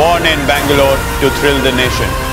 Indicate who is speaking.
Speaker 1: born in Bangalore to thrill the nation.